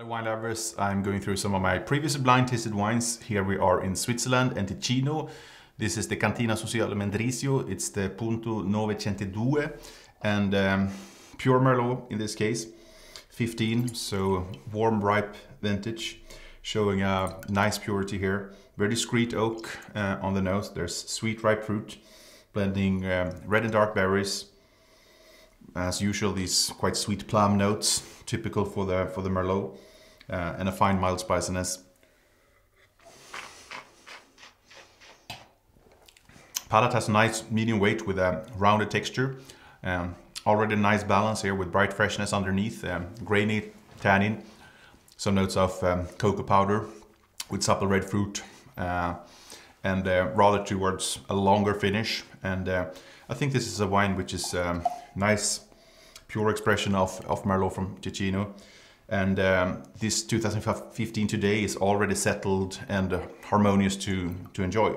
Hello wine lovers, I'm going through some of my previous blind tasted wines. Here we are in Switzerland and Ticino. This is the Cantina Sociale Mendrisio, it's the Punto 902 and um, pure Merlot in this case. 15, so warm ripe vintage, showing a nice purity here. Very discreet oak uh, on the nose, there's sweet ripe fruit, blending um, red and dark berries, as usual, these quite sweet plum notes, typical for the for the Merlot, uh, and a fine mild spiciness. Palate has a nice medium weight with a rounded texture. Um, already a nice balance here with bright freshness underneath, um, grainy tannin, some notes of um, cocoa powder with supple red fruit, uh, and uh, rather towards a longer finish. And uh, I think this is a wine which is um, nice, pure expression of, of Merlot from Ticino. And um, this 2015 today is already settled and harmonious to, to enjoy.